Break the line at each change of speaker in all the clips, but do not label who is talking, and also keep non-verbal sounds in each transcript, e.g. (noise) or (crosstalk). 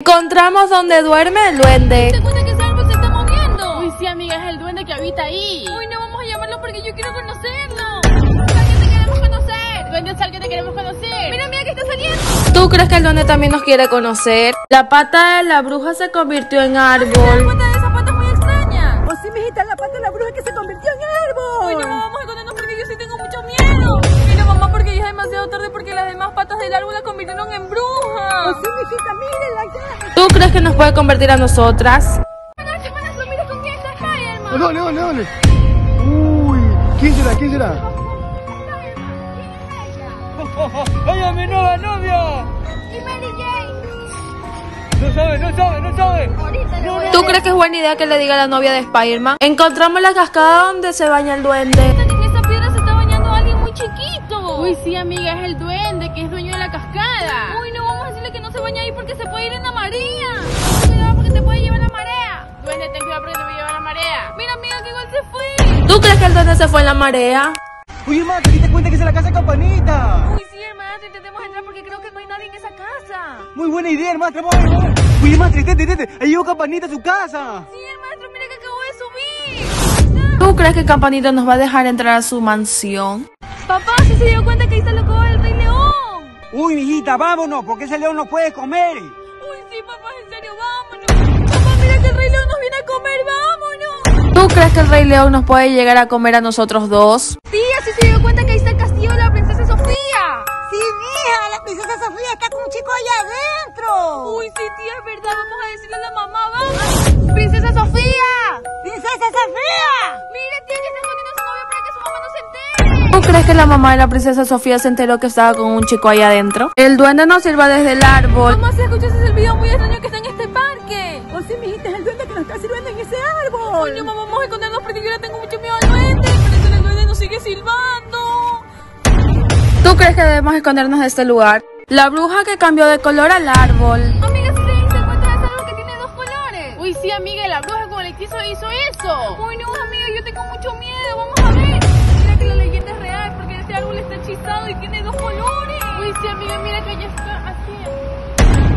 Encontramos donde duerme el duende.
¿Te cuenta que ese árbol se está moviendo?
Uy, sí, amiga, es el duende que habita ahí.
Uy, no vamos a llamarlo porque yo quiero conocerlo. ¿Para qué te queremos conocer?
Duende sal que te queremos conocer.
Mira, mira que está saliendo.
¿Tú crees que el duende también nos quiere conocer? La pata de la bruja se convirtió en
¿Te
árbol.
cuenta de esa pata muy extraña?
Oh, sí, mijita, la pata de la bruja que se convirtió en árbol.
Uy, no vamos a tarde porque las demás patas del árbol la convirtieron en
Oh,
brujas.
sí, mijita, mírenla ya.
¿Tú crees que nos puede convertir a nosotras?
Dale, dale, dale. Uy, ¿quién será? ¿Quién será? (laughs)
¡Ella es mi nueva novia!
Y Mary Jane.
No sabe, no sabe, no sabe.
¿Tú crees que es buena idea que le diga a la novia de Spider-Man? Encontramos la cascada donde se baña el duende.
Uy, sí, amiga, es el duende que es dueño de la cascada.
Uy, no vamos a decirle que no se baña ahí porque se puede ir en la marea. Cuidado porque te puede llevar la marea.
Duende, ten cuidado porque te a llevar la marea.
Mira, amiga, que igual se fue.
¿Tú crees que el duende se fue en la marea?
Oye, ma, ¿te diste cuenta que es la casa de campanita?
Uy, sí, hermana, intentemos entrar porque creo que no hay nadie en esa casa.
Muy buena idea, hermano. Vamos a ver, vamos. Oye, ma, detente, detente. Ahí llegó campanita a su casa.
Sí, el maestro, mira que acabo de subir.
¿Tú crees que Campanita nos va a dejar entrar a su mansión?
Papá, ¿sí se dio cuenta que ahí está lo que el Rey León?
Uy, mijita, vámonos, porque ese león no puede comer.
Uy, sí, papá, en serio, vámonos. Papá, mira que el Rey León nos viene a comer, vámonos.
¿Tú crees que el Rey León nos puede llegar a comer a nosotros dos?
Tía, ¿sí se dio cuenta que ahí está el castillo de la princesa Sofía?
Sí, mija, la princesa Sofía está con un chico allá adentro.
Uy, sí, tía, es verdad, vamos a decirle a la mamá, vamos. ¡Princesa Sofía!
¡Princesa Sofía!
Que
la mamá de la princesa Sofía se enteró que estaba con un chico ahí adentro? El duende nos sirva desde el árbol.
Mamá, si escuchas ese video muy extraño que está en este parque.
Oh, sí, mijita, es el duende que nos está sirviendo en ese árbol.
Coño, mamá, vamos a escondernos porque yo le tengo mucho miedo al duende. Parece que el duende nos sigue silbando.
¿Tú crees que debemos escondernos de este lugar? La bruja que cambió de color al árbol.
Amiga, si te diste cuenta de algo que tiene dos colores.
Uy, sí, amiga, la bruja con el hechizo hizo eso.
Uy, no, amiga, yo tengo mucho miedo. Vamos a ver. Que la leyenda es real porque ese árbol está hechizado y tiene dos colores.
Uy, sí, amiga, mira que ella está aquí.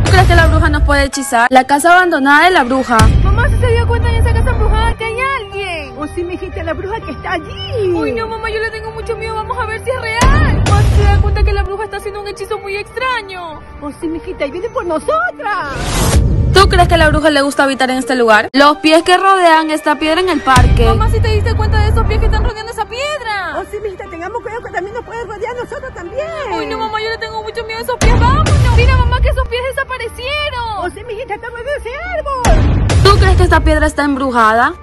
¿Tú crees que la bruja nos puede hechizar? La casa abandonada de la bruja.
Mamá, si se dio cuenta en esa casa embrujada que hay alguien.
Oh, sí, mijita, la bruja que está allí.
Uy, no, mamá, yo le tengo mucho miedo. Vamos a ver si es real. Mamá, se da cuenta que la bruja está haciendo un hechizo muy extraño.
Oh, sí, mijita, y viene por nosotras.
¿Tú crees que a la bruja le gusta habitar en este lugar? Los pies que rodean esta piedra en el parque.
Mamá, si te diste cuenta de esos pies que están rodeando esa piedra.
Oh, sí, mijita, tengamos cuidado que también nos puede rodear nosotros también.
Uy, no, mamá, yo le tengo mucho miedo a esos pies. Vámonos. Mira, mamá, que esos pies desaparecieron.
Oh, sí, mijita, estamos en ese árbol.
¿Tú crees que esta piedra está embrujada?